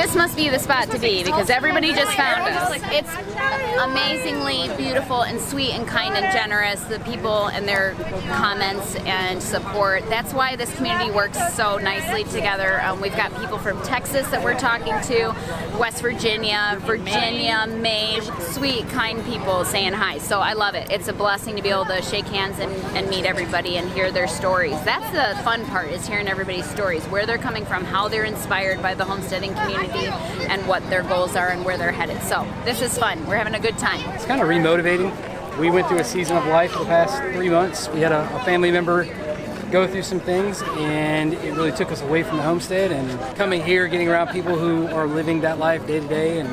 this must be the spot to be because everybody just found us. It's amazingly beautiful and sweet and kind and generous. The people and their comments and support. That's why this community works so nicely together. Um, we've got people from Texas that we're talking to, West Virginia, Virginia, Maine, sweet, kind people saying hi. So I love it. It's a blessing to be able to shake hands and, and meet everybody and hear their stories. That's the fun part is hearing everybody's stories, where they're coming from, how they're inspired by the homesteading community, and what their goals are and where they're headed. So this is fun. We're having a good time. It's kind of remotivating. We went through a season of life the past three months. We had a, a family member go through some things and it really took us away from the homestead and coming here getting around people who are living that life day to day and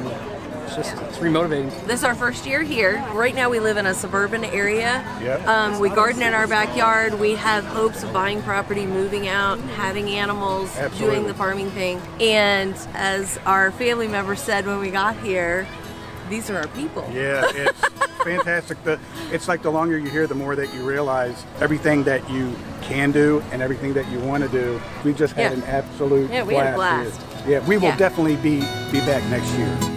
it's just it's remotivating this is our first year here right now we live in a suburban area Yep. um, we garden in our backyard we have hopes of buying property moving out having animals Absolutely. doing the farming thing and as our family member said when we got here these are our people Yeah, it's fantastic. The, it's like the longer you hear, the more that you realize everything that you can do and everything that you want to do. We just had Yeah. an absolute Yeah, we had a blast. blast. here. Yeah, we will Yeah. definitely be be back next year.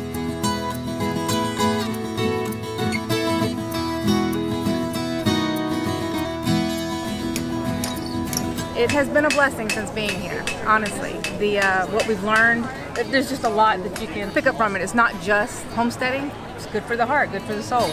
It has been a blessing since being here, honestly. The uh, what we've learned, there's just a lot that you can pick up from it. It's not just homesteading. It's good for the heart, good for the soul.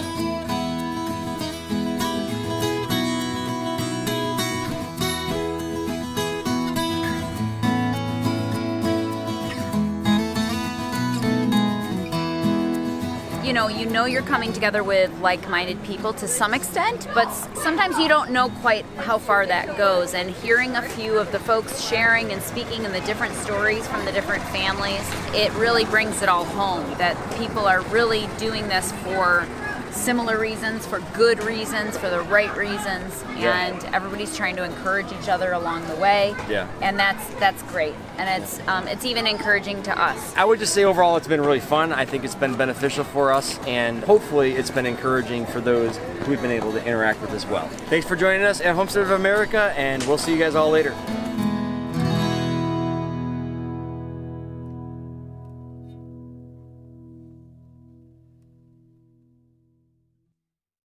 You know, you know you're coming together with like-minded people to some extent, but sometimes you don't know quite how far that goes. And hearing a few of the folks sharing and speaking and the different stories from the different families, it really brings it all home that people are really doing this for similar reasons, for good reasons, for the right reasons, Yeah. and everybody's trying to encourage each other along the way. Yeah. And that's that's great, and it's um, it's even encouraging to us. I would just say overall it's been really fun. I think it's been beneficial for us, and hopefully it's been encouraging for those we've been able to interact with as well. Thanks for joining us at Homestead of America, and we'll see you guys all later.